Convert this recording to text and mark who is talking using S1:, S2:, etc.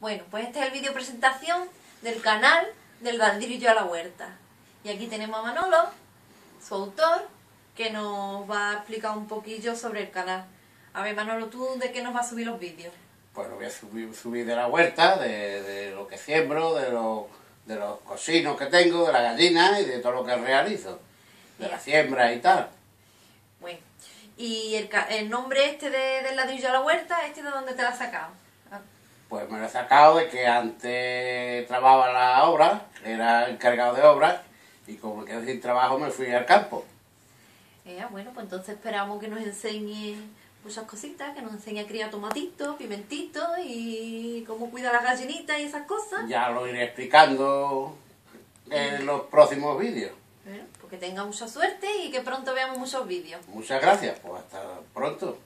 S1: Bueno, pues este es el vídeo presentación del canal del Baldrillo a la Huerta. Y aquí tenemos a Manolo, su autor, que nos va a explicar un poquillo sobre el canal. A ver, Manolo, ¿tú de qué nos vas a subir los vídeos?
S2: Pues lo voy a subir, subir de la huerta, de, de lo que siembro, de, lo- de los cocinos que tengo, de la gallina y de todo lo que realizo. De la siembra y tal.
S1: Bueno, y el, el nombre este de, del ladrillo a la huerta, ¿este de dónde te lo has sacado? Ah,
S2: Pues me lo he sacado de que antes trabajaba la obra, era encargado de obras, y como me quedé sin trabajo me fui al campo.
S1: eh, bueno, pues entonces esperamos que nos enseñe muchas cositas, que nos enseñe a criar tomatitos, pimentitos y cómo cuidar las gallinitas y esas cosas.
S2: Ya lo iré explicando en los próximos vídeos.
S1: Bueno, pues que tenga mucha suerte y que pronto veamos muchos vídeos.
S2: Muchas gracias, pues hasta pronto.